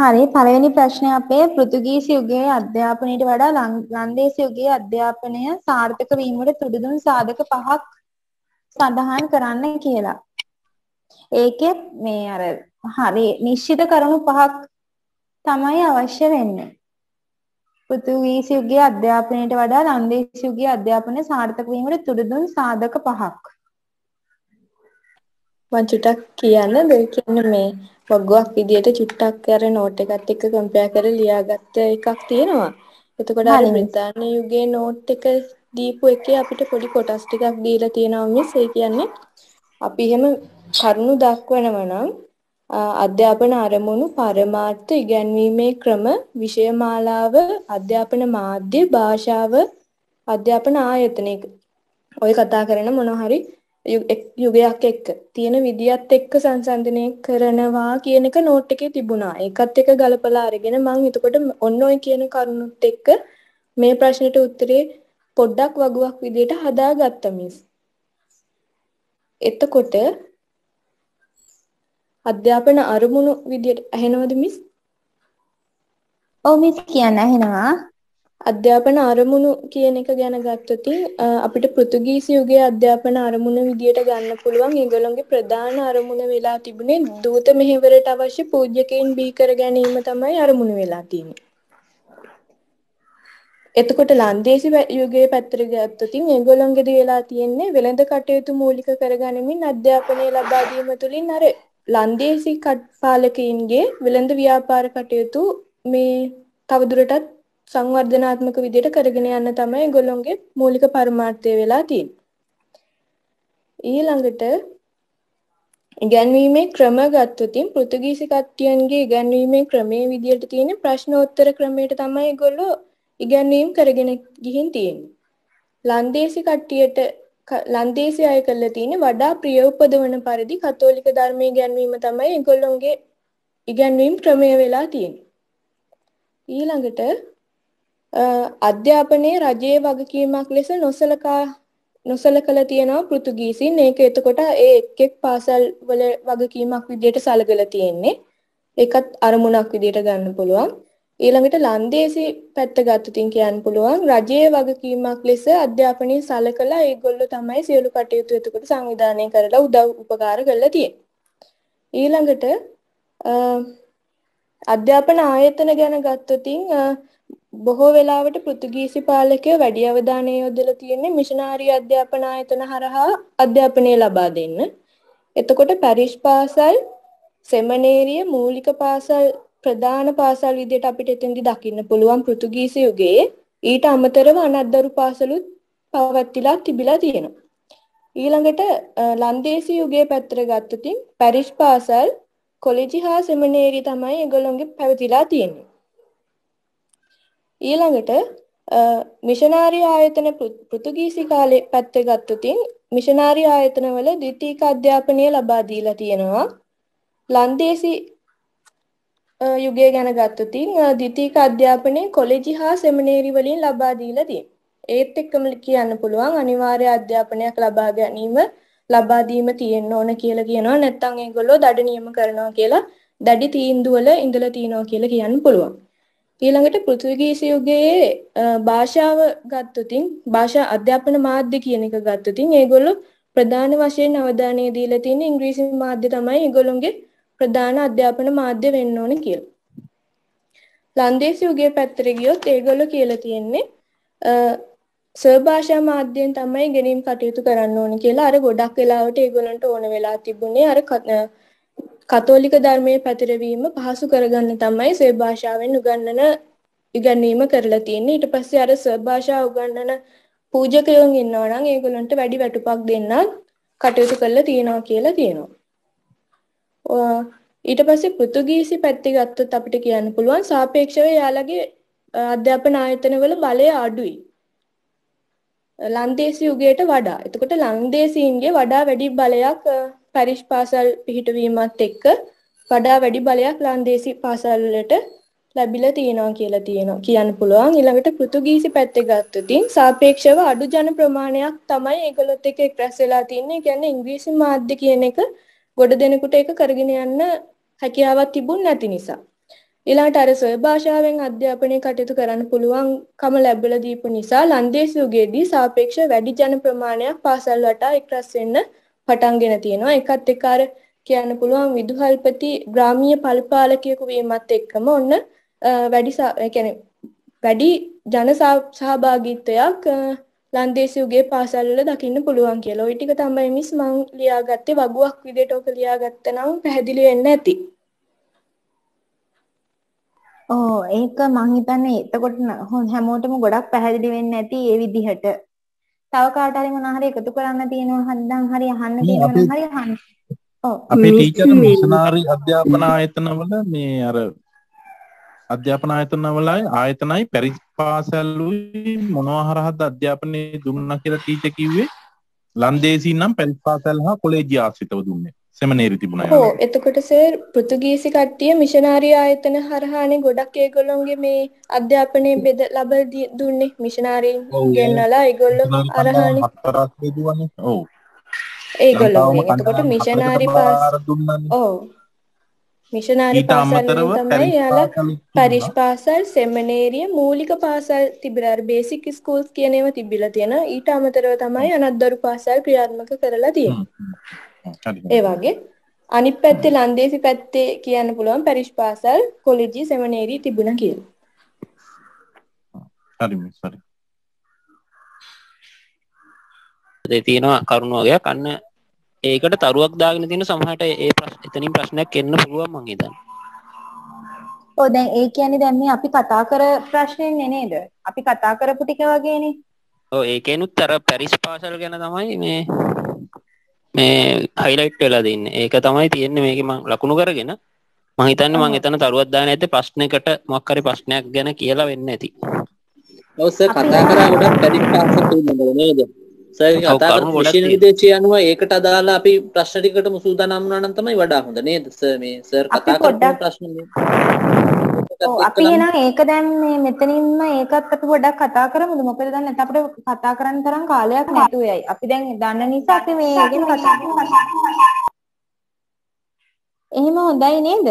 හරි පළවෙනි ප්‍රශ්නේ අපේ පෘතුගීසි යුගයේ අධ්‍යාපනයට වඩා ලන්දේසි යුගයේ අධ්‍යාපනය සාර්ථක වීමට තුඩුදුන් සාධක පහක් සඳහන් කරන්න කියලා. ඒකෙත් මේ අර හරි නිශ්චිත කරුණු පහක් තමයි අවශ්‍ය වෙන්නේ. පෘතුගීසි යුගයේ අධ්‍යාපනයට වඩා ලන්දේසි යුගයේ අධ්‍යාපනය සාර්ථක වීමට තුඩුදුන් සාධක පහක්. මම චුට්ටක් කියන්නද? කියන්නේ මේ වගුවක් විදියට චුට්ටක් අර නෝට් එකත් එක්ක කම්පෙයාර් කරලා ලියාගත්ත එකක් තියෙනවා. එතකොට අර බ්‍රිතාන්‍ය යුගයේ නෝට් එක දීපු එකේ අපිට පොඩි කොටස් ටිකක් දීලා තියෙනවා මිස්. ඒ කියන්නේ අපි එහෙම කරුණු දක්වනවා නම් අධ්‍යාපන අරමුණු පරමාර්ථ ඉගැන්වීමේ ක්‍රම විෂය මාලාව අධ්‍යාපන මාධ්‍ය භාෂාව අධ්‍යාපන ආයතනයක ඔය කතා කරන මොනවා හරි යුගයක් එක්ක තියෙන විදියත් එක්ක සංසන්දනය කරනවා කියන එක නෝට් එකේ තිබුණා. ඒකත් එක්ක ගලපලා අරගෙන මම එතකොට ඔන්න ඔය කියන කරුණුත් එක්ක මේ ප්‍රශ්නෙට උත්තරේ පොඩ්ඩක් වගුවක් විදියට හදාගත්තා මිස්. එතකොට අධ්‍යාපන අරමුණු විදියට ඇහෙනවද මිස්? ඔව් මිස් කියන්න ඇහෙනවා. අධ්‍යාපන අරමුණු කියන එක ගැන ගත්තොත් අපිට පෘතුගීසි යුගයේ අධ්‍යාපන අරමුණු විදියට ගන්න පුළුවන් ඒගොල්ලෝගේ ප්‍රධාන අරමුණ වෙලා තිබුණේ දූත මෙහෙවරට අවශ්‍ය පූජ්‍යකයින් බිහි කර ගැනීම තමයි අරමුණ වෙලා තියෙන්නේ. එතකොට ලන්දේසි යුගයේ පැත්තට ගත්තොත් ඒගොල්ලෝන්ගේදී වෙලා තියෙන්නේ වෙළඳ කටයුතු මූලික කරගනිමින් අධ්‍යාපනය ලබා දීම තුළින් අර ලන්දේසි පාලකයින්ගේ වෙළඳ ව්‍යාපාර කටයුතු මේ තවදුරටත් සංවර්ධනාත්මක විදිහට කරගෙන යන්න තමයි ඒගොල්ලොන්ගේ මූලික පරමාර්ථය වෙලා තියෙන්නේ. ඊළඟට ඉගැන්වීමේ ක්‍රම ගත්තොතින් පෘතුගීසි කට්ටියන්ගේ ඉගැන්වීමේ ක්‍රමයේ විදිහට තියෙන ප්‍රශ්නෝත්තර ක්‍රමයට තමයි ඒගොල්ලෝ ඉගැන්වීම් කරගෙන ගිහින් තියෙන්නේ. ලන්දේසි කට්ටියට ලන්දේසි අය කරලා තියෙන වඩා ප්‍රිය උපදවන පරිදි කතෝලික ධර්මයේ ඉගැන්වීම තමයි ඒගොල්ලොන්ගේ ඉගැන්වීම් ක්‍රමය වෙලා තියෙන්නේ. ඊළඟට අධ්‍යාපනයේ රජයේ වගකීමක් ලෙස නොසලකා නොසලකලා තියෙනවා පෘතුගීසින්. ඒක එතකොට ඒ එක් එක් පාසල් වල වගකීමක් විදිහට සලකලා තියෙන්නේ. ඒකත් අරමුණක් විදිහට ගන්න පුළුවන්. ඊළඟට ලන්දේසි පැත්ත ගත්තොතින් කියන්න පුළුවන් රජයේ වගකීමක් ලෙස අධ්‍යාපනයේ සලකලා ඒගොල්ලෝ තමයි සියලු කටයුතු එතකොට සංවිධානය කරලා උදව් උපකාර කරලා තියෙන්නේ. ඊළඟට අධ්‍යාපන ආයතන ගැන ගත්තොතින් බොහෝ වෙලාවට පෘතුගීසි පාලකයෝ වැඩි අවධානය යොදලා තියෙන්නේ මිෂනාරි අධ්‍යාපන ආයතන හරහා අධ්‍යාපනය ලබා දෙන්න. එතකොට පැරිෂ් පාසල්, සෙමනේරිය, මූලික පාසල්, ප්‍රධාන පාසල් විදිහට අපිට එතෙන්දි දකින්න පුළුවන් පෘතුගීසි යුගයේ ඊට අමතරව අනත්දරු පාසලුත් පවත්තිලා තිබිලා තියෙනවා. ඊළඟට ලන්දේසි යුගයේ පැත්තට ගත්තොත් පැරිෂ් පාසල්, කොලෙජි හා සෙමනේරි තමයි ඒගොල්ලොන්ගේ පැවතිලා තියෙන්නේ. ඊළඟට මිෂනාරි ආයතන පෘතුගීසි කාලේ පැත්තේ ගත්තොතින් මිෂනාරි ආයතනවල ද්විතීක අධ්‍යාපනය ලබා දීලා තියෙනවා. ලන්දේසි යුගය ගැන ගත්තොතින් ද්විතීක අධ්‍යාපනය කොලෙජි හා සෙමිනේරි වලින් ලබා දීලා තියෙනවා. ඒත් එක්කම කියන්න පුළුවන් අනිවාර්ය අධ්‍යාපනයක් ලබා ගැනීම ලබා දීම තියෙන්න ඕන කියලා කියනවා. නැත්නම් ඒගොල්ලෝ දඩ නියම කරනවා කියලා දැඩි තීන්දුව වල ඉඳලා තියෙනවා කියලා කියන්න පුළුවන්. ඊළඟට පෘථිවිගීසි යුගයේ භාෂාව ගත්තොතින් භාෂා අධ්‍යාපන මාධ්‍ය කියන එක ගත්තොතින් ඒගොල්ලෝ ප්‍රධාන වශයෙන් අවධානය දීලා තියෙන ඉංග්‍රීසි මාධ්‍ය තමයි ඒගොල්ලොන්ගේ ප්‍රධාන අධ්‍යාපන මාධ්‍ය වෙන්න ඕනේ කියලා. ලන්දේසි යුගයේ පැත්තට ගියොත් ඒගොල්ලෝ කියලා තියෙන්නේ ස්වභාෂා මාධ්‍යයෙන් තමයි ගැනීම කටයුතු කරන්න ඕනේ කියලා අර ගොඩක් වෙලාවට ඒගොල්ලන්ට ඕන වෙලා තිබුණේ අර කතෝලික ධර්මයේ පැතිරවීම පහසු කරගන්න තමයි සේ භාෂාවෙන් උගන්වන ඉගැන්වීම කරලා තියෙන්නේ. ඊට පස්සේ අර සේ භාෂාව උගන්වන පූජකයෝන් ඉන්නවා නම් ඒගොල්ලන්ට වැඩි වැටුපක් දෙන්න කටයුතු කරලා තියෙනවා කියලා තියෙනවා. ඊට පස්සේ පෘතුගීසි පැත්තේ ගත්තොත් අපිට කියන්න පුළුවන් සාපේක්ෂව යාළගේ අධ්‍යාපන ආයතනවල බලය අඩුයි. ලන්දේසි යුගයට වඩා. එතකොට ලන්දේසීන්ගේ වඩා වැඩි බලයක් පැරිස් පාසල් පිහිටවීමත් එක්ක වඩා වැඩි බලයක් ලන්දේසි පාසල් වලට ලැබිලා තියෙනවා කියලා තියෙනවා කියන්න පුළුවන් ඊළඟට පෘතුගීසි පැත්තේ ගත්තොත් සාපේක්ෂව අඩු ජන ප්‍රමාණයක් තමයි ඒගොල්ලොත් එක්ක එක්රැස් වෙලා තින්නේ. ඒ කියන්නේ ඉංග්‍රීසි මාධ්‍ය කියන එක ගොඩ දෙනෙකුට ඒක කරගෙන යන්න හැකියාවක් තිබුණ නැති නිසා. ඊළාට අර සොය භාෂාවෙන් අධ්‍යාපනය කටයුතු කරන්න පුළුවන්කම ලැබලා දීපු නිසා ලන්දේසි යුගයේදී සාපේක්ෂ වැඩි ජන ප්‍රමාණයක් පාසල් වටා එක්රැස් වෙන්න පටන්ගෙන තියෙනවා. ඒකත් එක්ක අර කියන්න පුළුවන් විදුහල්පති ග්‍රාමීය පරිපාලකයෙකු වීමත් එක්කම ඔන්න වැඩි يعني වැඩි ජන සහභාගීත්වයක් ලන්දේසි යුගයේ පාසල්වල දකින්න පුළුවන් කියලා. ওই ටික තමයි මිස් මං ලියාගත්තේ වගුවක් විදිහට ඔක ලියාගත්තා නම් පැහැදිලි වෙන්න ඇති. ඕ ඒක මං හිතන්නේ එතකොට හැමෝටම ගොඩක් පැහැදිලි වෙන්න ඇති ඒ විදිහට. තව කාට හරි මොනවා හරි එකතු කරන්න තියෙනවා හන්දන් හරි අහන්න තියෙනවා හරි අහන්න. ඔව්. අපේ ටීචර් මිෂනරි අධ්‍යාපන ආයතනවල මේ අර අධ්‍යාපන ආයතනවලයි ආයතනයි පැරිස් පාසැල්ලුයි මොනවා හරහත් අධ්‍යාපනය දුන්න කියලා ටීචර් කිව්වේ ලන්දේසීන් නම් පැරිස් පාසැල් හා කොලේජ් ආශ්‍රිතව දුන්නේ. සෙමනේරි තිබුණා. ඔව් එතකොට සර් පෘතුගීසි කට්ටිය මිෂනාරි ආයතන හරහානේ ගොඩක් ඒගොල්ලොන්ගේ මේ අධ්‍යාපනය බෙද ලබා දුන්නේ මිෂනාරීන් ගෙන්නලා ඒගොල්ලෝ අරහානේ. හතරක් බෙදුවනේ. ඔව්. ඒගොල්ලෝ එතකොට මිෂනාරි පාස් ඔව්. මිෂනාරි පාසල් තමයි යාලා පරිශ් පාසල් සෙමනේරිය මූලික පාසල් තිබිලා අර බේසික් ස්කූල්ස් කියන ඒවා තිබිලා තියෙන ඊට අමතරව තමයි අනත්දරු පාසල් ක්‍රියාත්මක කරලා තියෙන්නේ ඒ වගේ අනිත් පැත්තේ ලන්දේසි පැත්තේ කියන්න පුළුවන් පැරිශ් පාසල් කොලෙජි සෙමනේරි තිබුණා කියලා හරි මිස් හරි ඒ තියෙනවා කරුණ වගේක් අන්න ඒකට තරුවක් දාගෙන තියෙන සමහරට ඒ ප්‍රශ්න එතනින් ප්‍රශ්නයක් එන්න පුළුවන් මං හිතන්නේ. ඔව් දැන් ඒ කියන්නේ දැන් මේ අපි කතා කර ප්‍රශ්නේ නේද? අපි කතා කරපු ටික වගේනේ. ඔව් ඒකේනුත් අර පැරිස් පාසල් ගැන තමයි මේ මේ හයිලයිට් වෙලා දෙන්නේ. ඒක තමයි තියෙන්නේ මේකේ මං ලකුණු කරගෙන මං හිතන්නේ මං එතන තරුවක් දාන ඇත්තේ ප්‍රශ්නයකට මොකක් හරි ප්‍රශ්නයක් ගැන කියලා වෙන්න ඇති. ඔව් සර් කතා කරා ගොඩක් පැරිස් පාසල් පිළිබඳව නේද? සර් කතා කරපු විෂය නිර්දේශය අනුව ඒකට අදාළ අපි වුණා නම් තමයි වඩා හොඳ නේද සර් මේ සර් කතා කරපු ප්‍රශ්න අපි එහෙනම් ඒක දැන් මේ මෙතනින්ම ඒකත් අපි පොඩ්ඩක් කතා කරමුද මොකද දැන් නැත්නම් අපිට කතා කරන්න තරම් කාලයක් නැතුව යයි. අපි දැන් දන්න නිසා අපි මේ ගැන කතා එහෙම හොඳයි නේද?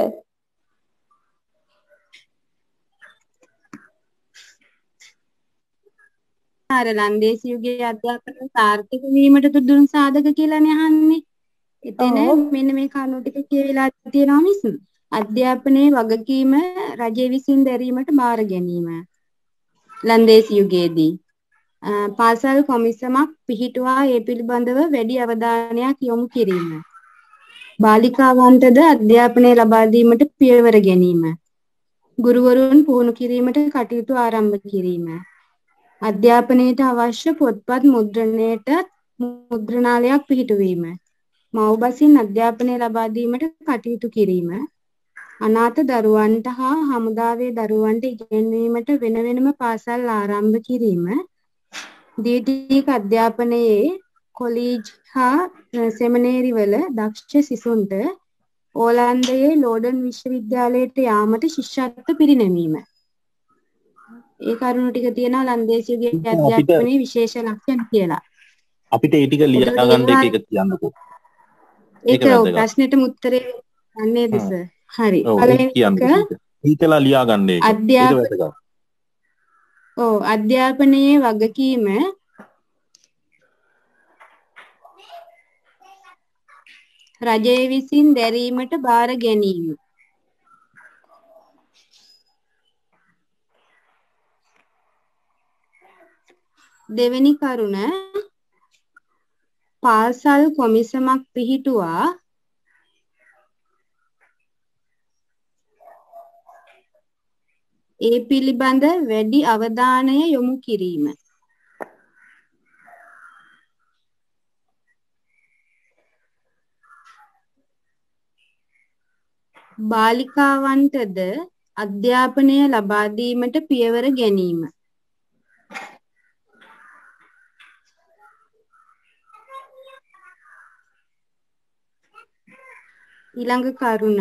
අර ලන්දේසි යුගයේ අධ්‍යාපනය සාර්ථක වීමට දුදුන් සාධක කියලානේ අහන්නේ. එතන මෙන්න මේ කරුණු ටික කියවිලා තියෙනවා මිස්. අධ්‍යාපනයේ වගකීම රජය විසින් දැරීමට බාර ගැනීම. ලන්දේසි යුගයේදී පාසල් කොමිසමක් පිහිටුවා ඒ පිළිබඳව වැඩි අවධානයක් යොමු කිරීම. බාලිකාවන්ටද අධ්‍යාපනය ලබා දීමට පියවර ගැනීම. ගුරුවරුන් පුහුණු කිරීමට කටයුතු ආරම්භ කිරීම. අධ්‍යාපනයට අවශ්‍ය පොත්පත් මුද්‍රණයට මුද්‍රණාලයක් පිහිටුවීම. මව්බසින් අධ්‍යාපනය ලබා දීමට කටයුතු කිරීම. අනාථ දරුවන්ට හා හමුදාවේ දරුවන්ට ඉගෙනීමට වෙන වෙනම පාසල් ආරම්භ කිරීම. දීටික අධ්‍යාපනයේ කොලීජ් හා සෙමිනේරි වල දක්ෂ සිසුන්ට ඕලන්දයේ ලෝඩන් විශ්වවිද්‍යාලයට යාමට ශිෂ්‍යත්ව පිරිනැමීම. ඒ කරුණු ටික තියෙනවා ලන්දේසියගේ අධ්‍යාපනයේ විශේෂ ලක්ෂණ කියලා. අපිට ඒ ටික ලියා ගන්න එක එක කියන්නකෝ. ඒක ප්‍රශ්නෙටම උත්තරේ ගන්නේ දෙස. හරි. හිතලා ලියා ගන්න. අධ්‍යාපන ඔව් අධ්‍යාපනයේ වගකීම රජය විසින් දැරීමට බාර ගැනීම. දෙවෙනි කරුණ පාසල් කොමිසමක් පිහිටුවා ඒ පිළිබඳ වැඩි අවධානය යොමු කිරීම. බාලිකාවන්ටද අධ්‍යාපනය ලබා දීමට පියවර ගැනීම. ඊළඟ කරුණ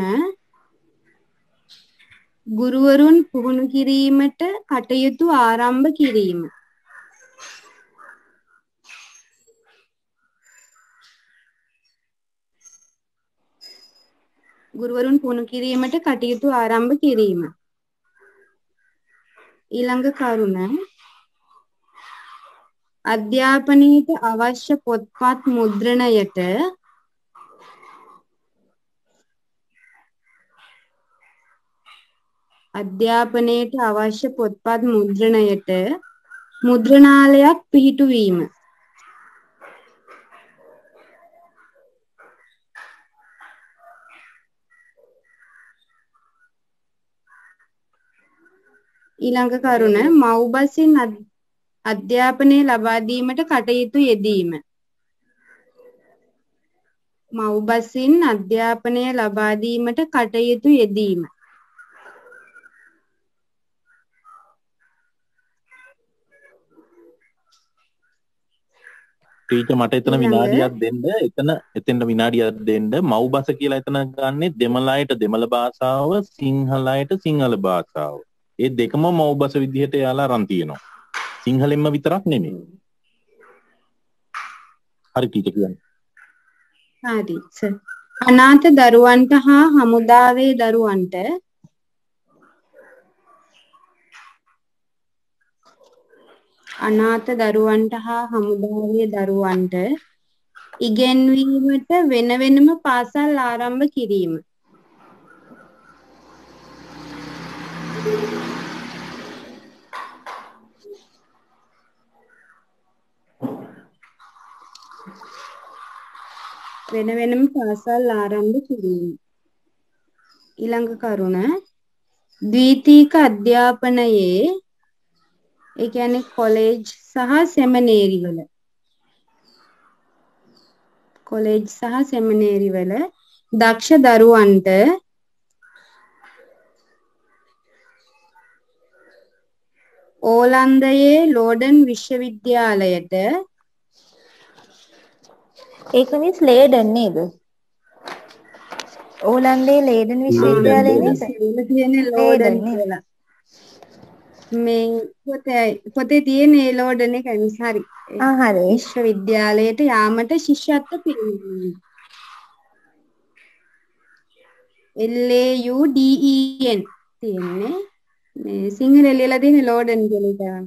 ගුරුවරුන් පුහුණු කිරීමට කටයුතු ආරම්භ කිරීම. ගුරුවරුන් පුහුණු කිරීමට කටයුතු ආරම්භ කිරීම. ඊළඟ කරුණ අධ්‍යාපනයට අවශ්‍ය පොත්පත් මුද්‍රණයට අධ්‍යාපනයට අවශ්‍ය පොත්පත් මුද්‍රණයට මුද්‍රණාලයක් පිහිටුවීම. ඊළඟ කරුණ මව්බසින් අධ්‍යාපනය ලබා දීමට කටයුතු යෙදීම. මව්බසින් අධ්‍යාපනය ලබා දීමට කටයුතු යෙදීම. ටීචර් මට එතන විනාඩියක් දෙන්න එතන එතෙන්ට විනාඩියක් දෙන්න. මව් බස කියලා එතන ගන්නේ දෙමළ අයට දෙමළ භාෂාව සිංහල අයට සිංහල භාෂාව. ඒ දෙකම මව් බස විදිහට එයාලා අරන් තියෙනවා. සිංහලෙන්ම විතරක් නෙමෙයි. හරි ටීචර් කියන්නේ. හරි. සර්. අනාථ දරුවන්ට හා හමුදාවේ දරුවන්ට අනාථ දරුවන්ට හා හමුදාවේ දරුවන්ට ඉගැන්වීමට වෙන වෙනම පාසල් ආරම්භ කිරීම. වෙන වෙනම පාසල් ආරම්භ කිරීම. ඊළඟ කරුණ ද්විතීක අධ්‍යාපනයේ ඒ කියන්නේ කොලෙජ් සහ සෙමිනේරි වල කොලෙජ් සහ සෙමිනේරි වල දක්ෂ දරුවන්ට ඕලන්දයේ ලෝඩන් විශ්වවිද්‍යාලයට ඒක මිස් ලේඩන් නේද? ඕලන්දයේ ලේඩන් විශ්වවිද්‍යාලයේ නේද? ලෝඩන් කියලා. මේ පොතේ තියෙන ඒ ලෝඩන් එක මිස් හරි. ආ හරි. විශ්වවිද්‍යාලයට යාමට ශිෂ්‍යත්ව පිරිනැමීම. L A U D E N තියෙන්නේ. මේ සිංහල ලියලා තියෙන ලෝඩන් කියලා එක.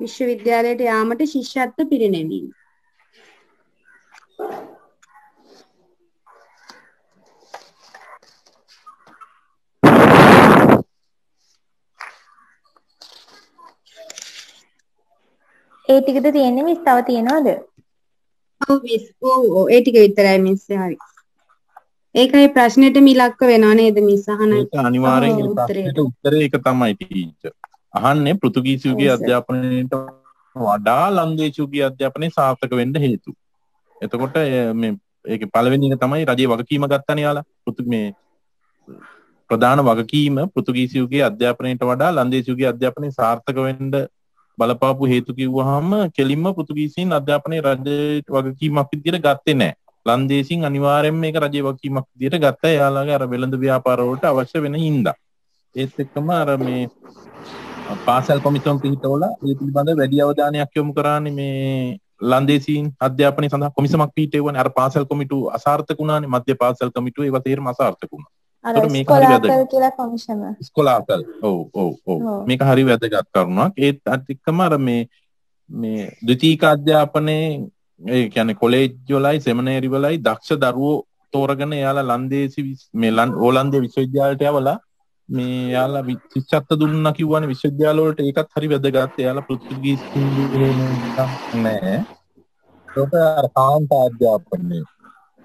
විශ්වවිද්‍යාලයට යාමට ශිෂ්‍යත්ව පිරිනැමීම. ඒ ටිකද තියෙන්නේ මිස් තව තියනවද? ඔව් මිස් ඔව් ඔව් ඒ ටික විතරයි මිස් හරි. ඒකයි ප්‍රශ්නෙටම ඉලක්ක වෙනව නේද මිස් අහන ඒක අනිවාර්යෙන් ප්‍රශ්නෙට උත්තරේ ඒක තමයි ටීචර්. අහන්නේ පෘතුගීසියුගේ අධ්‍යාපනයට වඩා ලන්දේසියුගේ අධ්‍යාපනය සාර්ථක වෙන්න හේතු. එතකොට මේ ඒක පළවෙනි එක තමයි රජයේ වගකීම ගත්තනේ යාලා. පෘතු මේ ප්‍රධාන වගකීම පෘතුගීසියුගේ අධ්‍යාපනයට වඩා ලන්දේසියුගේ අධ්‍යාපනය සාර්ථක වෙන්න බලපාපු හේතු කිව්වහම කෙලින්ම පෘතුගීසීන් අධ්‍යාපනයේ රජයට වගකීමක් විදිහට ගත්තේ නැහැ. ලන්දේසින් අනිවාර්යෙන්ම මේක රජයේ වගකීමක් විදිහට ගත්තා. එයාලගේ අර වෙළඳ ව්‍යාපාර වලට අවශ්‍ය වෙන හින්දා. ඒත් එක්කම අර මේ පාසල් කොමිසම් පිහිටවලා ඒ පිළිබඳව වැඩි අවධානයක් යොමු කරන්නේ මේ ලන්දේසීන් අධ්‍යාපනය සඳහා කොමිසමක් පිහිටෙවන්නේ. අර පාසල් කොමිටුව අසාර්ථක වුණානේ. මධ්‍ය පාසල් කොමිටුව ඒවා තේරම අසාර්ථක වුණා. අර ස්කොලාකල් කියලා කොමිෂම ස්කොලාකල් ඔව් ඔව් ඔව්. මේක හරි වැදගත් කරුණක්. ඒත් අතික්කම අර මේ මේ ද්විතීක අධ්‍යාපනයේ ඒ කියන්නේ කොලේජ් වලයි සෙමිනේරි වලයි දක්ෂ දරුවෝ තෝරගෙන එයාලා ලන්දේසි මේ ඕලන්දේ විශ්වවිද්‍යාලයට යවලා මේ යාලා ශිෂ්‍යත්ව දුන්නා කිව්වනේ විශ්වවිද්‍යාල වලට. ඒකත් හරි වැදගත්. එයාලා පෘතුගීස් හින්දු නෑ. ඒක අර කාන්තා අධ්‍යාපනයේ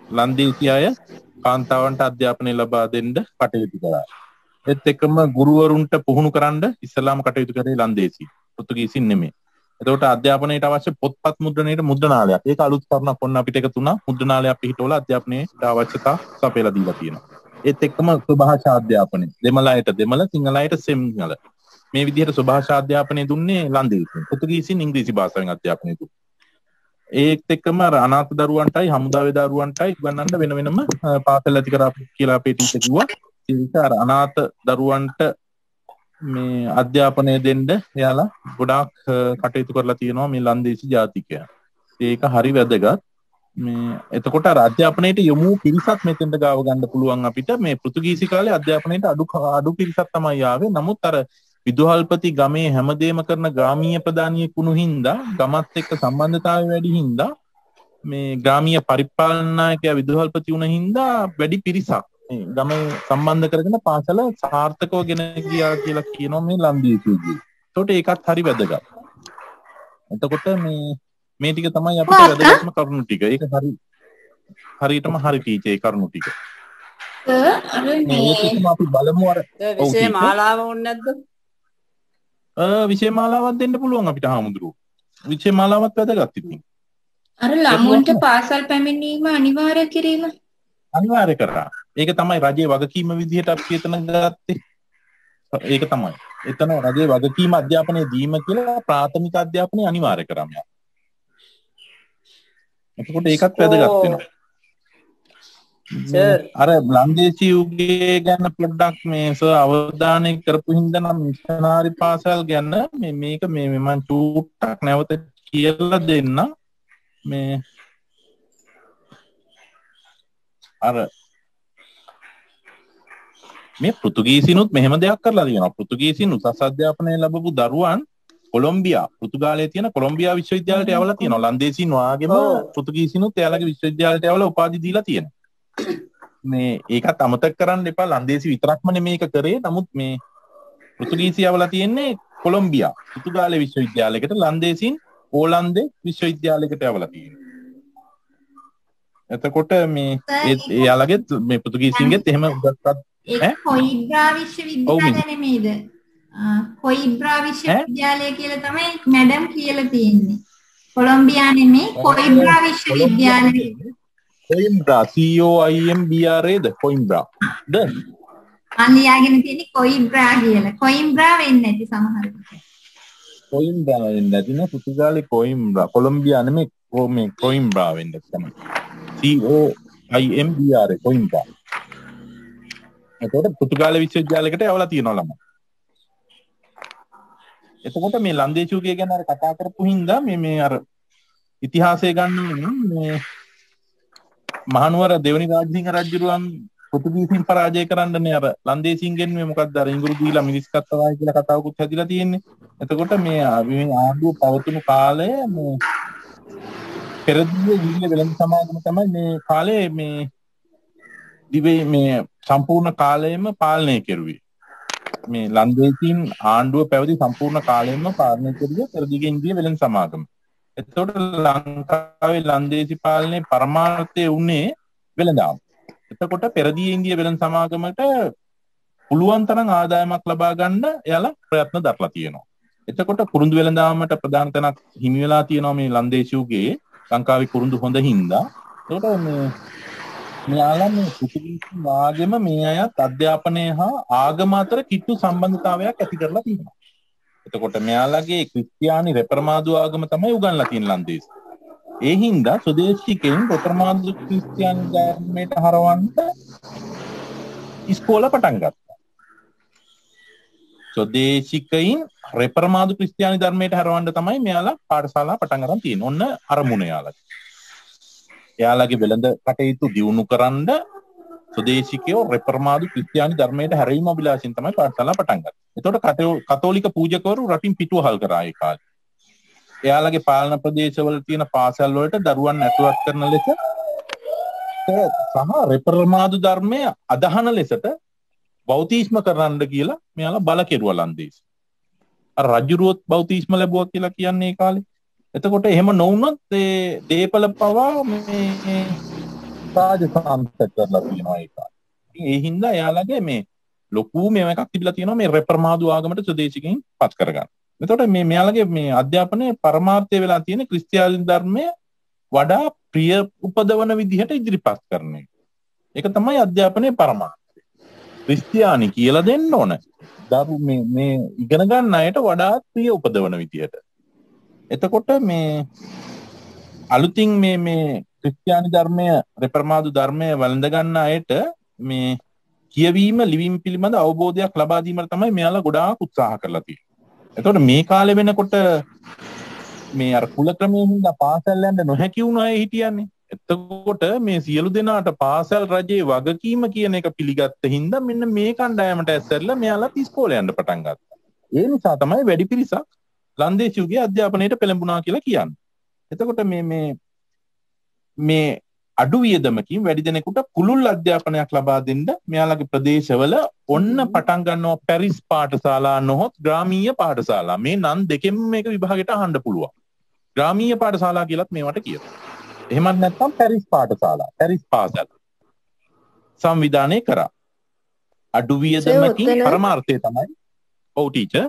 ලන්දේසි අය කාන්තාවන්ට අධ්‍යාපනය ලබා දෙන්න කටයුතු කරා. ඒත් එක්කම ගුරුවරුන්ට පුහුණු කරන්න ඉස්ලාම කටයුතු කරේ ලන්දේසි. පෘතුගීසින් නෙමෙයි. එතකොට අධ්‍යාපනයට අවශ්‍ය පොත්පත් මුද්‍රණයට මුද්‍රණාලයක්. ඒක අලුත් කරුණක් ඔන්න අපිට එකතු වුණා. මුද්‍රණාලයක් පිහිටවලා අධ්‍යාපනයට අවශ්‍යතා සපයලා දීලා තියෙනවා. ඒත් එක්කම ස්වභාෂා අධ්‍යාපනය. දෙමළ අයට දෙමළ, සිංහල අයට සිංහල. මේ විදිහට ස්වභාෂා අධ්‍යාපනය දුන්නේ ලන්දේසින්. පෘතුගීසින් ඉංග්‍රීසි භාෂාවෙන් අධ්‍යාපනය දුන්නා. ඒත් එක්කම අනාථ දරුවන්ටයි හමුදාවේ දරුවන්ටයි උගන්වන්න වෙන වෙනම පාසල් ඇති කරා කියලා අපේ ටීචර් කිව්වා. ඒක අර අනාථ දරුවන්ට මේ අධ්‍යාපනය දෙන්න එයාලා ගොඩාක් කටයුතු කරලා තියෙනවා මේ ලන්දේසි ජාතිකයන්. ඒක හරි වැදගත්. මේ එතකොට අධ්‍යාපනයට යොමු පිරිසක් මෙතෙන්ට ගාව ගන්න පුළුවන් අපිට මේ පෘතුගීසි කාලේ අධ්‍යාපනයට අඩු අඩු පිරිසක් තමයි ආවේ. නමුත් අර විදුහල්පති ගමේ හැමදේම කරන ග්‍රාමීය ප්‍රධානියෙක් වුණු හින්දා ගමත් එක්ක සම්බන්ධතාවය වැඩි හින්දා මේ ග්‍රාමීය පරිපාලනායකයා විදුහල්පති වුණ හින්දා වැඩි පිරිසක් ගම සම්බන්ධ කරගෙන පාසල සාර්ථකව ගෙන ගියා කියලා කියනවා මේ ලන්දීසියේදී. ඒකට ඒකත් හරි වැදගත්. එතකොට මේ මේ ටික තමයි අපිට වැදගත්ම කරුණු ටික. ඒක හරි හරියටම හරි ටීචර් ඒ කරුණු ටික. අපි බලමු අර මාලාව ඕනේ නැද්ද? අ විෂය මාලාවක් දෙන්න පුළුවන් අපිට හාමුදුරුවෝ. විෂය මාලාවත් වැදගත් ඉතින්. අර ළමුන්ට පාසල් පැමිණීම අනිවාර්ය කිරීම අනිවාර්ය කරා. ඒක තමයි රජයේ වගකීම විදිහට අපි එතන ගත්තේ. ඒක තමයි. එතන රජයේ වගකීම අධ්‍යාපනය දීම කියලා ප්‍රාථමික අධ්‍යාපනය අනිවාර්ය කරා මෙයා. එතකොට ඒකත් වැදගත් වෙනවා. අර ලන්දේසි යුගයේ ගැන පොඩ්ඩක් මේ සර් අවධානය කරපු හින්දා නම් මිෂනාරි පාසල් ගැන මේක මේ මම චූට්ටක් නැවත කියලා දෙන්න. මේ අර මේ පෘතුගීසිනුත් මෙහෙම දෙයක් කරලා තියෙනවා. පෘතුගීසින් උසස් අධ්‍යාපනය ලැබපු දරුවන් කොළොම්බියා පෘතුගාලයේ තියෙන කොළොම්බියා විශ්වවිද්‍යාලයට යවලා තියෙනවා. ලන්දේසින් වාගේම පෘතුගීසිනුත් එයාලගේ විශ්වවිද්‍යාලයට යවලා උපාධි දීලා තියෙනවා මේ ඒකත් අමතක කරන්න එපා. ලන්දේසි විතරක්ම නෙමේ එක කරේ. නමුත් මේ පෘතුගීසි යවලා තියෙන්නේ කොළොම්බියා පෘතුගාලයේ විශ්වවිද්‍යාලයකට ලන්දේසින් ඕලන්දේ විශ්වවිද්‍යාලයකට යවලා තියෙනවා. එතකොට මේ එයාලගෙත් මේ පෘතුගීසින්ගෙත් එහෙම උගත්කත් කොයිබ්‍රා විශ්වවිද්‍යාලය නෙමේද? කොයිබ්‍රා විශ්වවිද්‍යාලය කියලා තමයි මැඩම් කියලා තියෙන්නේ. කොළොම්බියා නෙමේ කොයිබ්‍රා විශ්වවිද්‍යාලය කොයිම්බ්‍රා COIMBRAද කොයිම්බ්‍රා ද? මම ලියාගෙන තියෙන්නේ කොයිබ්‍රා කියලා. කොයිම්බ්‍රා වෙන්නේ නැති සමහර කොයිම්බ්‍රා වෙන්නේ නැති නේ පුතුගාලේ කොයිම්බ්‍රා කොලොම්බියා නෙමේ මේ කොයිම්බ්‍රා වෙන්නේ තමයි. COIMBRA. කොයිම්බ්‍රා එතකොට පෘතුගාල විශ්වවිද්‍යාලයකට යවලා තියෙනවා ළමයි. එතකොට මේ ලන්දේචුගේ ගැන අර කතා කරපු හින්දා මේ මේ අර ඉතිහාසය ගන්න නම් මේ මහනුවර දෙවනි රාජසිංහ රජුරුවන් පෘතුගීසින් පරාජය කරන්නනේ අර ලන්දේසින්ගෙන් මේ මොකක්ද අර ඉඟුරු දීලා මිනිස් කත්තවායි කියලා කතාවකුත් හැදිලා තියෙන්නේ. එතකොට මේ මේ ආණ්ඩුව පවතින කාලය මේ පෙරදිග ජීවිත වෙළඳ සමාගම තමයි මේ කාලේ මේ දිවේ මේ සම්පූර්ණ කාලයම පාලනය කෙරුවේ මේ ලන්දේසින් ආණ්ඩුව පැවති සම්පූර්ණ කාලයෙන්ම පාලනය කෙරුවේ පෙරදිග ඉන්දිය වෙළඳ සමාගම. එතකොට ලංකාවේ ලන්දේසි පාලනයේ පරමාර්ථය වුණේ වෙළඳාම්. එතකොට පෙරදිග ඉන්දිය වෙළඳ සමාගමට පුළුවන් තරම් ආදායමක් ලබා ගන්න එයාලා ප්‍රයත්න දරලා තියෙනවා. එතකොට පුරුදු වෙළඳාමට ප්‍රධාන තැනක් හිමි වෙලා තියෙනවා මේ ලන්දේසියුගේ ලංකාවේ පුරුදු හොඳ හින්දා. එතකොට මේ මෙයාලා මේ පුතුගීසි වාගෙම මේ අයත් අධ්‍යාපනය හා ආගම අතර කිට්ටු සම්බන්ධතාවයක් ඇති කරලා තියෙනවා. එතකොට මෙයාලගේ ක්‍රිස්තියානි රෙපරමාදු ආගම තමයි උගන්ලා තියෙන ලන්දේසි. ඒ හින්දා ස්වදේශිකයන් රෙපරමාදු ක්‍රිස්තියානි ධර්මයට හරවන්න ඉස්කෝල පටන් ගත්තා. ස්වදේශිකයින් රෙපරමාදු ක්‍රිස්තියානි ධර්මයට හරවන්න තමයි මෙයාලා පාඨශාලා පටන් අරන් තියෙන්නේ. ඔන්න අරමුණ යාලගේ. එයාලගේ වෙළඳ කටයුතු දියුණු කරන්න සුදේශිකයෝ රෙපර්මාදු ක්‍රිස්තියානි ධර්මයට හැරීම අභිලාෂයෙන් තමයි පාඨශාලා පටන් ගත්තේ. එතකොට කතෝලික පූජකවරු රටින් පිටුවහල් කරා ඒ කාලේ. එයාලගේ පාලන ප්‍රදේශවල තියෙන පාසල් වලට දරුවන් ඇතුළත් කරන ලෙස සහ රෙපර්මාදු ධර්මය අදහන ලෙසට බෞතිස්ම කරන්න කියලා මෙයාලා බල කෙරුවා ලන්දේසි. අර රජුරුවොත් බෞතිස්ම ලැබුවා කියලා කියන්නේ ඒ කාලේ. එතකොට එහෙම නොවුනොත් ඒ දේපල පවා මේ රාජසාන්ත කරලා තියෙනවා ඒක. ඒ හින්දා එයාලගේ මේ ලොකු මේව එකක් තිබිලා තියෙනවා මේ රෙපර්මාදු ආගමට ස්වදේශිකයින් පත් කරගන්න. එතකොට මේ මෙයාලගේ මේ අධ්‍යාපනයේ පරමාර්ථය වෙලා තියෙන ක්‍රිස්තියානි ධර්මය වඩා ප්‍රිය උපදවන විදිහට ඉදිරිපත් කරන එක. ඒක තමයි අධ්‍යාපනයේ පරමාර්ථය. ක්‍රිස්තියානි කියලා දෙන්න ඕන. දරු මේ මේ ඉගෙන ගන්න අයට වඩාත් ප්‍රිය උපදවන විදිහට. එතකොට මේ අලුතින් මේ මේ ක්‍රිස්තියානි ධර්මය රෙපර්මාදු ධර්මය වැළඳගන්න අයට මේ කියවීම ලිවීම පිළිබඳ අවබෝධයක් ලබා දීමට තමයි මෙයාලා ගොඩාක් උත්සාහ කරලා තියෙන්නේ. එතකොට මේ කාලේ වෙනකොට මේ අර කුල ක්‍රමයෙන් හින්දා පාසල් යන්න නොහැකි වුණ අය හිටියන්නේ. එතකොට මේ සියලු දෙනාට පාසල් රජයේ වගකීම කියන එක පිළිගත්ත හින්දා මෙන්න මේ කණ්ඩායමට ඇස්සරලා මෙයාලා ඉස්කෝලේ යන්න පටන් ගත්තා. ඒ නිසා තමයි වැඩි පිරිසක් ලන්දේසියුගේ අධ්‍යාපනයට පෙළඹුණා කියලා කියන්නේ. එතකොට මේ මේ මේ අඩු වියදමකින් වැඩි දෙනෙකුට පුළුල් අධ්‍යාපනයක් ලබා දෙන්න මෙයාලගේ ප්‍රදේශවල ඔන්න පටන් ගන්නවා පැරිස් පාඨශාලා නොහොත් ග්‍රාමීය පාඨශාලා. මේ නම් දෙකෙන් මේක විභාගයට අහන්න පුළුවන්. ග්‍රාමීය පාඨශාලා කියලත් මේවට කියනවා. එහෙමත් නැත්නම් පැරිස් පාඨශාලා, පැරිස් පාසල් සංවිධානය කරා. අඩු වියදමකින් පරමාර්ථය තමයි ඔව් ටීචර්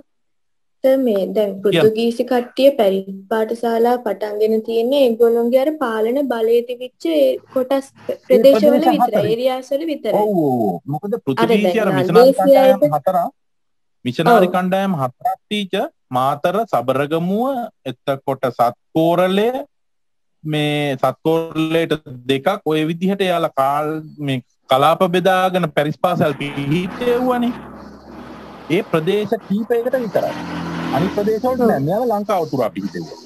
මේ දැන් පෘතුගීසි කට්ටිය පැරි පාඨශාලා පටන්ගෙන තියෙන්නේ ඒගොල්ලොන්ගේ අර පාලන බලය තිබිච්ච කොටස් ප්‍රදේශවල විතරයි ඒරියාස් වල විතරයි. ඔව් ඔව් මොකද පෘතුගීසි අර මිෂනාරි හතරක් මිෂනාරි කණ්ඩායම් හතරක් ටීචර් මාතර සබරගමුව එතකොට සත්කෝරළය මේ සත්කෝරළයට දෙකක් ඔය විදිහට යාලා කාල් මේ කලාප බෙදාගෙන පැරිස් පාසල් පිහිටෙව්වනේ. ඒ ප්‍රදේශ කීපයකට විතරයි. අනිත් ප්‍රදේශවලට නෑ. මෙයාලා ලංකාව තුරා පිහිටෙව්වා.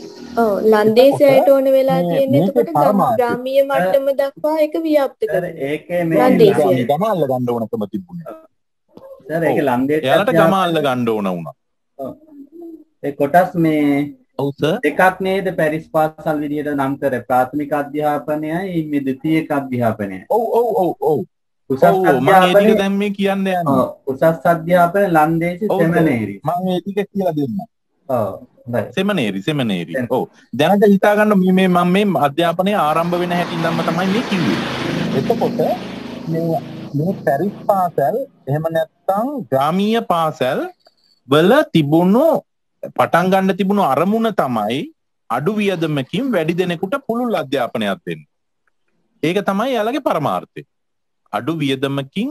ඔව් ලන්දේසියට ඕන වෙලා තියෙන්නේ එතකොට ග්‍රාමීය මට්ටම දක්වා ඒක ව්‍යාප්ත කරන. ඒකේ මේ ගම අල්ල ගන්න ඕනකම තිබුණේ. සර් ඒකේ ලන්දේසිය එයාලට ගම අල්ල ගන්න ඕන වුණා. ඒ කොටස් මේ ඔව් සර්. දෙකක් නේද පැරිස් පාසල් විදියට නම් කරේ ප්‍රාථමික අධ්‍යාපනයයි මේ ද්විතීයික අධ්‍යාපනයයි. ඔව් ඔව් ඔව් ඔව්. උසස් අධ්‍යාපනය දැන් මේ කියන්න යන්නේ. උසස් අධ්‍යාපන ලන්දේසි ඔව් සෙමනේරි. මම ඒ ටික කියලා දෙන්නම්. ඔව්. සෙමනේරි සෙමනේරි. ඔව්. දැනට හිතා ගන්න මේ මේ මම මේ අධ්‍යාපනය ආරම්භ වෙන හැටි ඉඳන්ම තමයි මේ කිව්වේ. එතකොට මේ මේ පැරිස් පාසල් එහෙම නැත්නම් ග්‍රාමීය පාසල් වල තිබුණු පටන් ගන්න තිබුණු අරමුණ තමයි අඩු වියදමකින් වැඩි දෙනෙකුට පුළුල් අධ්‍යාපනයක් දෙන්න. ඒක තමයි යාලගේ පරමාර්ථය. අඩු වියදමකින්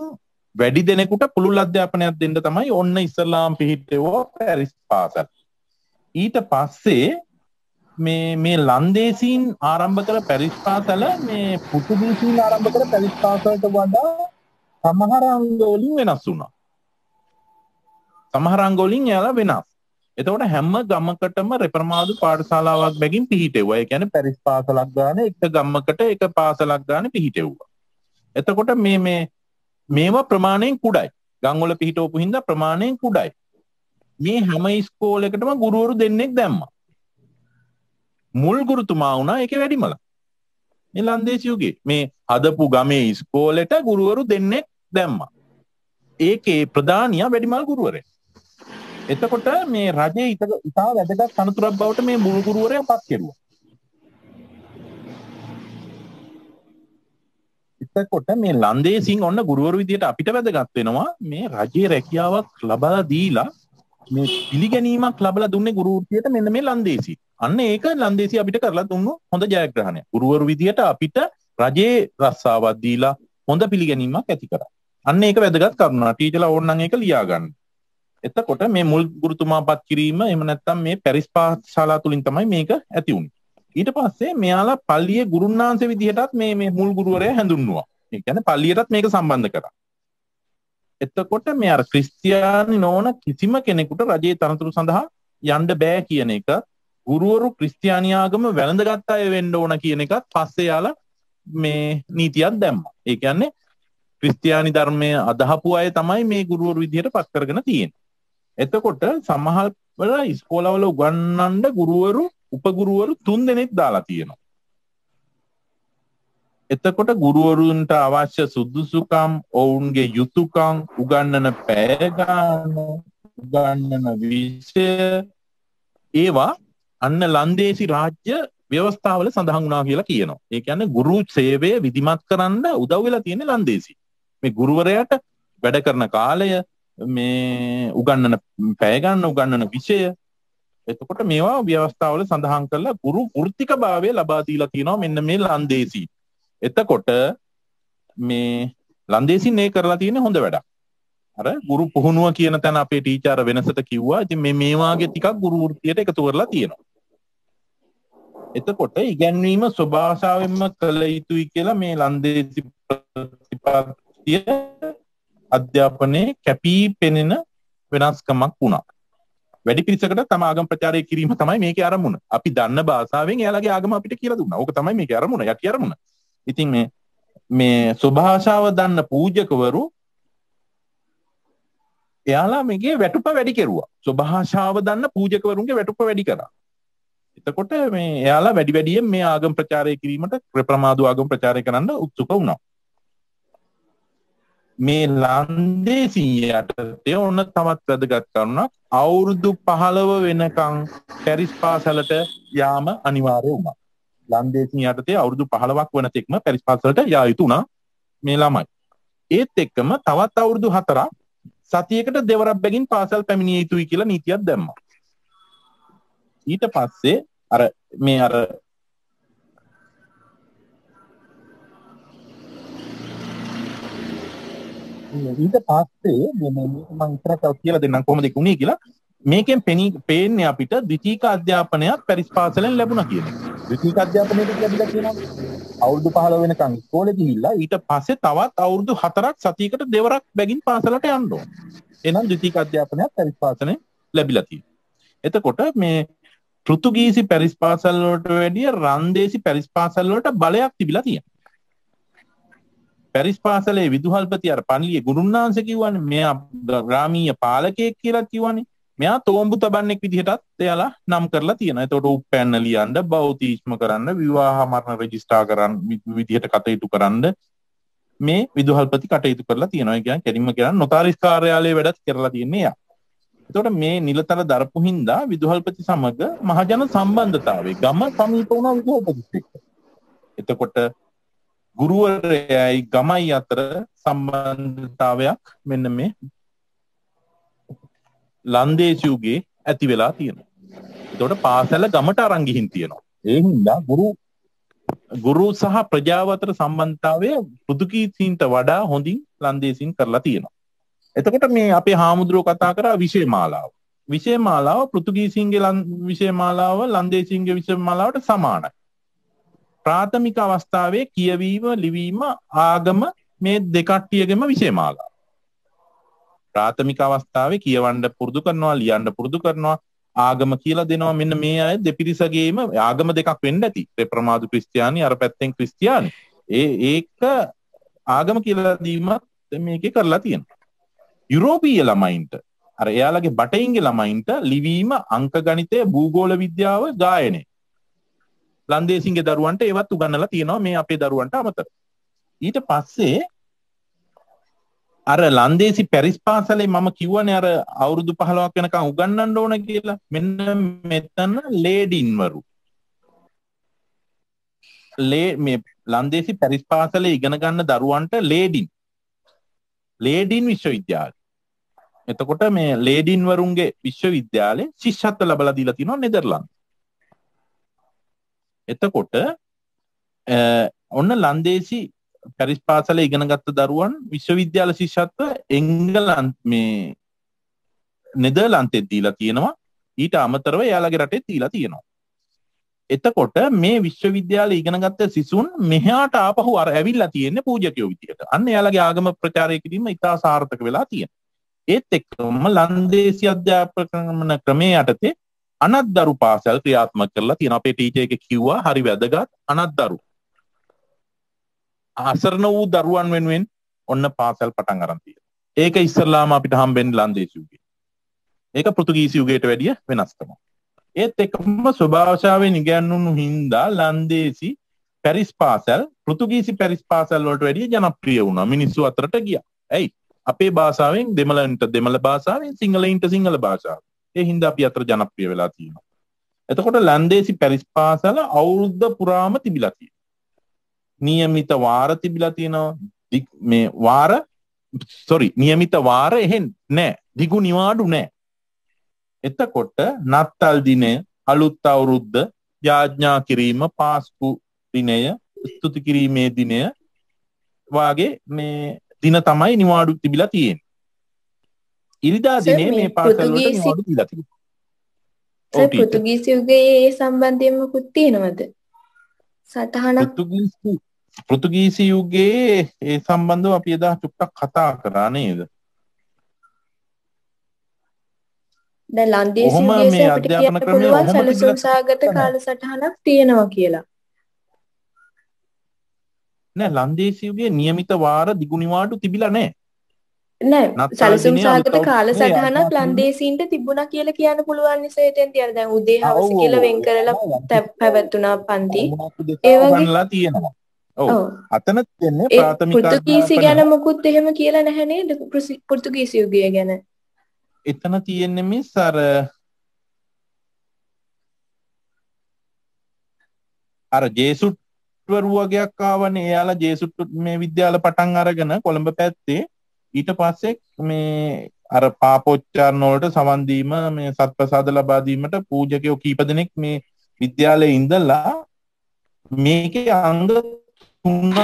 වැඩි දෙනෙකුට පුළුල් අධ්‍යාපනයක් දෙන්න තමයි ඔන්න ඉස්සල්ලාම් පිහිටෙවෝ පැරිස් පාසල්. ඊට පස්සේ මේ මේ ලන්දේසීන් ආරම්භ කර පැරිස් පාසල මේ පුතුදීසීන් ආරම්භ කර පැරිස් පාසලට වඩා සමහර අංගවලින් වෙනස් වුණා. සමහර අංගවලින් එයාලා වෙනස්. එතකොට හැම ගමකටම රෙපරමාදු පාඨශාලාවක් බැගින් පිහිටෙව්වා. ඒ කියන්නේ පැරිස් පාසලක් ගාන එක ගමකට එක පාසලක් ගාන පිහිටෙව්වා. එතකොට මේ මේ මේවා ප්‍රමාණයෙන් කුඩයි. ගංවල පිහිටවපු හින්දා ප්‍රමාණයෙන් කුඩයි. මේ හැම ඉස්කෝලේකටම ගුරුවරු දෙන්නෙක් දැම්මා. මුල් ගුරුතුමා වුණා ඒකේ වැඩිමල. මේ ලන්දේසියුගේ මේ හදපු ගමේ ඉස්කෝලේට ගුරුවරු දෙන්නෙක් දැම්මා. ඒකේ ප්‍රධානියා වැඩිමල් ගුරුවරයා. එතකොට මේ රජයේ ඉතා වැදගත් තනතුරක් බවට මේ මුල් ගුරුවරයා පත් කෙරුවා. එතකොට මේ ලන්දේසින් ඔන්න ගුරුවරු විදියට අපිට වැදගත් වෙනවා මේ රජයේ රැකියාවක් ලබා දීලා මේ පිළිගැනීමක් ලබලා දුන්නේ ගුරු වෘත්තියට මෙන්න මේ ලන්දේසි. අන්න ඒක ලන්දේසි අපිට කරලා දුන්නු හොඳ ජයග්‍රහණයක්. ගුරුවරු විදියට අපිට රජයේ රස්සාවක් දීලා හොඳ පිළිගැනීමක් ඇති කරා. අන්න ඒක වැදගත් කරුණා. ටීචර්ලා ඕනනම් ඒක ලියා ගන්න. එතකොට මේ මුල් ගුරුතුමා පත් කිරීම එහෙම නැත්නම් මේ පැරිස් පාඨශාලා තුලින් තමයි මේක ඇති වුනේ. ඊට පස්සේ මෙයාලා පල්ලියේ ගුරුන්නාන්සේ විදිහටත් මේ මේ මුල් ගුරුවරයා හැඳුන්වුවා. ඒ කියන්නේ පල්ලියටත් මේක සම්බන්ධ කරා. එතකොට මේ අර ක්‍රිස්තියානි නොවන කිසිම කෙනෙකුට රජයේ තනතුරු සඳහා යන්න බෑ කියන එක ගුරුවරු ක්‍රිස්තියානි ආගම වැළඳගත් අය වෙන්න ඕන කියන එකත් පස්සේ යාලා මේ නීතියක් දැම්මා. ඒ කියන්නේ ක්‍රිස්තියානි ධර්මය අදහපු අය තමයි මේ ගුරුවරු විදිහට පත් කරගෙන තියෙන්නේ. එතකොට සමහර වල ඉස්කෝලවල උගන්වන්න ගුරුවරු උපගුරුවරු තුන් දෙනෙක් දාලා තියෙනවා. එතකොට ගුරුවරුන්ට අවශ්‍ය සුදුසුකම් ඔවුන්ගේ යුතුකම් උගන්නන පෑගාන උගන්නන විෂය ඒවා අන්න ලන්දේසි රාජ්‍ය ව්‍යවස්ථාවල සඳහන් වුණා කියලා කියනවා. ඒ කියන්නේ ගුරු සේවය විධිමත් කරන්න උදව් වෙලා තියෙන්නේ ලන්දේසි. මේ ගුරුවරයාට වැඩ කරන කාලය මේ උගන්නන පැයගන්න උගන්නන විෂය එතකොට මේවා ව්‍යවස්ථාවල සඳහන් කරලා ගුරු වෘත්තික භාවය ලබා දීලා තියෙනවා මෙන්න මේ ලන්දේසි. එතකොට මේ ලන්දේසින් ඒ කරලා තියෙන හොඳ වැඩක්. අර ගුරු පුහුණුව කියන තැන අපේ ටීචර් වෙනසට කිව්වා. ඉතින් මේ මේ වාගේ ටිකක් ගුරු වෘත්තියට එකතු කරලා තියෙනවා. එතකොට ඉගැන්වීම ස්වභාෂාවෙන්ම කළ යුතුයි කියලා මේ ලන්දේසි ප්‍රතිපත්තිය අධ්‍යාපනයේ කැපී පෙනෙන වෙනස්කමක් වුණා. වැඩි පිරිසකට තම ආගම ප්‍රචාරය කිරීම තමයි මේකේ අරමුණ. අපි දන්න භාෂාවෙන් එයාලගේ ආගම අපිට කියලා දුන්නා. ඕක තමයි මේකේ අරමුණ, යටි අරමුණ. ඉතින් මේ මේ ස්වභාෂාව දන්න පූජකවරු එයාලා මේගේ වැටුප වැඩි කෙරුවා ස්වභාෂාව දන්න පූජකවරුන්ගේ වැටුප වැඩි කරා එතකොට මේ එයාලා වැඩි වැඩියෙන් මේ ආගම් ප්‍රචාරය කිරීමට ප්‍රමාදු ආගම් ප්‍රචාරය කරන්න උත්සුක වුණා මේ ලන්දේසියට ඔන්න තමත් වැදගත් කරුණක්. අවුරුදු පහළව වෙනකං පැරිස් පාසලට යාම අනිවාර්ය වුණා. ලන්දේසින් යටතේ අවුරුදු පහළවක් වනතෙක්ම පැරිස් පාසලට යා යුතු වුණා. මේ ළමයි. ඒත් එක්කම තවත් අවුරුදු හතරක් සතියකට දෙවරක් බැගින් පාසල් පැමිණිය යුතුයි කියලා නීතියක් දැම්මා. ඊට පස්සේ අර මේ අර ඊට පස්සේ මම ඉතරක් කියලා දෙන්නම් කොහොමද ඒක උනේ කියලා මේකෙන් පෙනී පේන්නේ අපිට ද්විතීක අධ්‍යාපනයක් පැරිස් පාසලෙන් ලැබුණා කියන එක. ද්විතීක අධ්‍යාපනයට ලැබිලා කියනවා අවුරුදු 15 වෙනකන් ඉස්කෝලේ ගිහිල්ලා ඊට පස්සේ තවත් අවුරුදු 4ක් සතියකට දෙවරක් බැගින් පාසලට යන්න ඕන. එහෙනම් ද්විතීක අධ්‍යාපනයක් පැරිස් පාසලෙන් ලැබිලා තියෙනවා. එතකොට මේ පෘතුගීසි පැරිස් පාසල් වලට වැඩිය රන්දේසි පැරිස් පාසල් වලට බලයක් තිබිලා තියෙනවා. පැරිස් පාසලේ විදුහල්පති අර පණිලිය ගුරුන්නාන්සේ කිව්වනේ මෙයා ග්‍රාමීය පාලකයෙක් කියලා කිව්වනේ. මෙයා තෝම්බු තබන්නෙක් විදිහටත් එයාලා නම් කරලා තියෙනවා. එතකොට උප්පැන්න ලියන්න, බෞතිස්ම කරන්න, විවාහ මරණ රෙජිස්ටර් කරන්න විදිහට කටයුතු කරන්න මේ විදුහල්පති කටයුතු කරලා තියෙනවා. ඒ කියන්නේ කෙලින්ම කියනවා නොතාරිස් කාර්යාලයේ වැඩත් කරලා තියෙන්නේ එයා. එතකොට මේ නිලතල දරපු හින්දා විදුහල්පති සමග මහජන සම්බන්ධතාවය ගම සමීප වුණා විදුහල්පතිත් එක්ක. එතකොට ගුරුවරයයි ගමයි අතර සම්බන්ධතාවයක් මෙන්න මේ ලන්දේසියුගේ ඇති වෙලා තියෙනවා. එතකොට පාසල ගමට අරන් ගිහින් තියෙනවා. ඒ හින්දා ගුරු ගුරු සහ ප්‍රජාව අතර සම්බන්ධතාවය පෘතුගීසීන්ට වඩා හොඳින් ලන්දේසින් කරලා තියෙනවා. එතකොට මේ අපේ හාමුදුරුවෝ කතා කරා විෂය මාලාව. විෂය මාලාව පෘතුගීසින්ගේ විෂය මාලාව ලන්දේසින්ගේ විෂය මාලාවට සමානයි. ප්‍රාථමික අවස්ථාවේ කියවීම ලිවීම ආගම මේ දෙකට්ටියගෙම විෂය මාලා. ප්‍රාථමික අවස්ථාවේ කියවන්න පුරුදු කරනවා ලියන්න පුරුදු කරනවා ආගම කියලා දෙනවා. මෙන්න මේ අය දෙපිරිසගේම ආගම දෙකක් වෙන්න ඇති. ප්‍රමාදු ක්‍රිස්තියානි අර පැත්තෙන් ක්‍රිස්තියානි. ඒ ඒක ආගම කියලා දීමත් මේකේ කරලා තියෙනවා. යුරෝපීය ළමයින්ට අර එයාලගේ බටයින්ගේ ළමයින්ට ලිවීම අංක ගණිතය භූගෝල විද්‍යාව ගායනය. ලන්දේසින්ගේ දරුවන්ට ඒවත් උගන්නලා තියෙනවා මේ අපේ දරුවන්ට අමතර. ඊට පස්සේ අර ලන්දේසි පැරිස් පාසලේ මම කිව්වනේ අර අවුරුදු 15ක් වෙනකන් උගන්වන්න ඕන කියලා. මෙන්න මෙතන ලේඩින්වරු. ලේ මේ ලන්දේසි පැරිස් පාසලේ ඉගෙන ගන්න දරුවන්ට ලේඩින්. ලේඩින් විශ්වවිද්‍යාලය එතකොට මේ ලේඩින් වරුන්ගේ විශ්වවිද්‍යාලේ ශිෂ්‍යත්ව ලබලා දීලා තියෙනවා නෙදර්ලන්ත එතකොට ඔන්න ලන්දේසි පැරිස් පාසල ඉගෙන ගත්ත දරුවන් විශ්වවිද්‍යාල ශිෂ්‍යත්ව එංගලන් මේ නෙදර්ලන්තෙත් දීලා තියෙනවා ඊට අමතරව එයාලගේ රටේ දීලා තියෙනවා එතකොට මේ විශ්වවිද්‍යාල ඉගෙන ගත්ත සිසුන් මෙහාට ආපහු අර ඇවිල්ලා තියෙන්නේ පූජකයෝ විදියට. අන්න එයාලගේ ආගම ප්‍රචාරය කිරීම ඉතා සාර්ථක වෙලා තියෙනවා. ඒත් එක්කම ලන්දේසි අධ්‍යාපන ක්‍රමයේ යටතේ අනත්දරු පාසල් ක්‍රියාත්මක කරලා තියෙන අපේ ටීචර් එක කිව්වා හරි වැදගත් අනත්දරු අසරණ වූ දරුවන් වෙනුවෙන් ඔන්න පාසල් පටන් අරන් තියෙනවා. ඒක ඉස්සරලාම අපිට හම්බෙන්නේ ලන්දේසි යුගයේ. ඒක පෘතුගීසි යුගයට වැඩිය වෙනස් තමයි. ඒත් එක්කම ස්වභාවශාවෙන් ඉගැන්වුණු හින්දා ලන්දේසි පැරිස් පාසල් පෘතුගීසි පැරිස් පාසල් වලට වැඩිය ජනප්‍රිය වුණා. මිනිස්සු අතරට ගියා. ඇයි? අපේ භාෂාවෙන් දෙමළන්ට දෙමළ භාෂාවෙන් සිංහලයින්ට සිංහල භාෂාව. ඒ හින්දා අපි අතර ජනප්‍රිය වෙලා තියෙනවා. එතකොට ලන්දේසි පැරිස් පාසල අවුරුද්ද පුරාම තිබිලා තියෙනවා. නියමිත වාර තිබිලා තියෙනවා. මේ වාර සොරි නියමිත වාර එහෙන් නෑ. දිගු නිවාඩු නෑ. එතකොට නත්තල් දිනය අලුත් අවුරුද්ද යාඥා කිරීම පාස්කු දිනය ස්තුති කිරීමේ දිනය වාගේ මේ දින තමයි නිවාඩු තිබිලා තියෙන්නේ. ඉරිදා දිනේ මේ පාසල්වලට නිවාඩු දීලා තිබුණා. පෘතුගීසි යුගයේ ඒ සම්බන්ධයෙන් මොකුත් තියෙනවද? සටහනක් පෘතුගීසි පෘතුගීසි යුගයේ ඒ සම්බන්ධව අපි එදා චුට්ටක් කතා කරා නේද? දැන් ලන්දේසි යුගයේ අපිට කියන්න පුළුවන් සැලසුම් සාගත කාලසටහනක් තියෙනවා කියලා. නෑ ලන්දේසියුගේ නියමිත වාර දිගුනිවාඩු තිබිලා නෑ නෑ. සැලසුම් අලුත් කාලසටහනක් අවුරුද්දේ ලන්දේසීන්ට තිබුණා කියලා කියන්න පුළුවන් නිසා එතෙන්දී අර දැන් උදේ හවස කියලා වෙන් කරලා පැවැත්වුණා පන්ති. ඒ වගේ- තියෙනවා. ඔව්. අතන තියෙන්නේ ප්‍රාථමික පෘතුගීසි. ගැන මුකුත් එහෙම කියලා නැහැ නේද? පෘතුගීසි යුගය ගැන. එතන තියෙන්නේ මිස් අර අර ජේසුට්වරු වගේක් ආවනේ. එයාලා ජේසුට් මේ විද්‍යාල පටන් අරගෙන කොළඹ පැත්තේ ඊට පස්සේ මේ අර පාපොච්චාරණ වලට සවන් දීම මේ සත්ප්‍රසාද ලබා දීමට පූජකයෝ කීප දෙනෙක් මේ විද්‍යාලයේ ඉඳලා මේකේ අංග තුනක්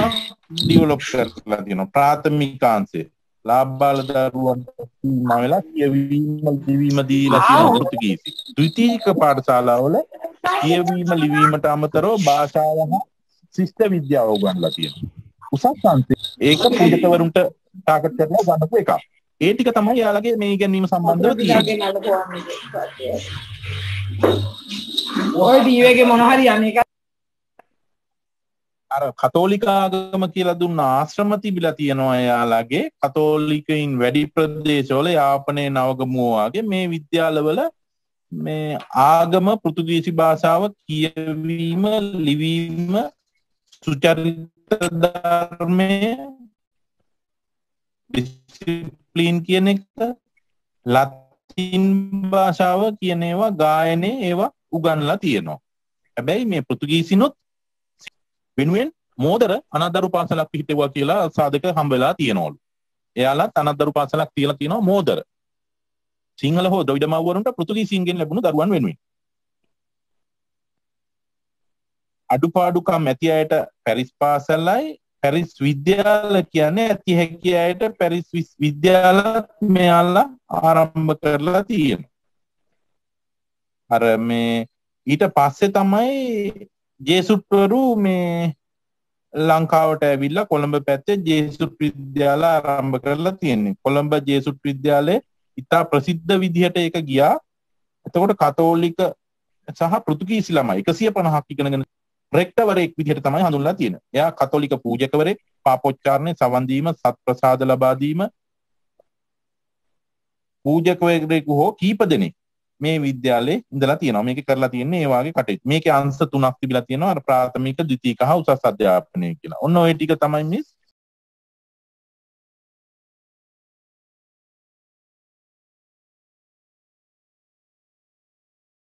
ඩිවලොප් කරලා තියෙනවා. ප්‍රාථමිකාංශය ලාබ්බාල දරුවන්ට සීමා වෙලා කියවීම ලිවීම දීලා තියෙන පෘතුගීසි ද්විතීයික පාඨශාලාවල කියවීම ලිවීමට අමතරව භාෂාව හා ශිෂ්ට විද්‍යාව උගන්වලා තියෙනවා උසස් අංශේ ඒක පූජකවරුන්ට ටාගට් කරලා ගන්නපු එකක්. ඒ ටික තමයි යාළගේ මේ ඉගෙනීම සම්බන්ධව තියෙන්නේ. ඔය ටීවේගේ මොන හරි අනේක අර කතෝලික ආගම කියලා දුන්න ආශ්‍රම තිබිලා තියෙනවා එයාලගේ කතෝලිකයින් වැඩි ප්‍රදේශවල යාපනයේ නවගමුව වගේ මේ විද්‍යාලවල මේ ආගම පෘතුගීසි භාෂාව කියවීම ලිවීම සුචරිත ධර්මය ඩිසිප්ලින් කියන එක ලතින් භාෂාව කියන ඒවා ගායනය ඒවා උගන්ලා තියෙනවා. හැබැයි මේ පෘතුගීසිනොත් වෙනුවෙන් මෝදර අනදරු පාසලක් පිහිටවා කියලා සාධක හම්බෙලා තියෙනවලු. එයාලත් අනදරු පාසලක් තියලා තියෙනවා මෝදර. සිංහල හෝ ද්‍රවිඩ මව්වරුන්ට පෘතුගීසින්ගෙන් ලැබුණු දරුවන් වෙනුවෙන්. අඩුපාඩුකම් ඇති අයට පැරිස් පාසල්ලයි පැරිස් විද්‍යාල කියන්නේ ඇති හැකි අයට පැරිස් විස්- විද්‍යාලත් මෙයාලා ආරම්භ කරලා තියෙන අර මේ ඊට පස්සේ තමයි ජේසුට්වරු මේ ලංකාවට ඇවිල්ලා කොළඹ පැත්තේ ජේසුට් විද්‍යාල ආරම්භ කරලා තියෙන්නේ. කොළඹ ජේසුට් විද්‍යාලය ඉතා ප්‍රසිද්ධ විදිහට ඒක ගියා. එතකොට කතෝලික සහ පෘතුගීසි ළමයි එකසිය පණහක් ඉගෙනගෙන රෙක්ටවරෙක් විදිහට තමයි හඳුන්ලා තියෙන එයා කතෝලික පූජකවරෙක් පාපොච්චාරණය සවන්දීම සත් ප්‍රසාද ලබාදීම පූජකවරෙකු හෝ කීප දෙනෙක් මේ විද්‍යාලේ ඉඳලා තියෙනවා. මේක කරලා තියෙන්නේ ඒ වගේ කටයුතු. මේකේ අංශ තුනක් තිබිලා තියෙනවා. අර ප්‍රාථමික ද්විතීක හා උසස් අධ්‍යාපනය කියලා. ඔන්න ඔය ටික තමයි මිස්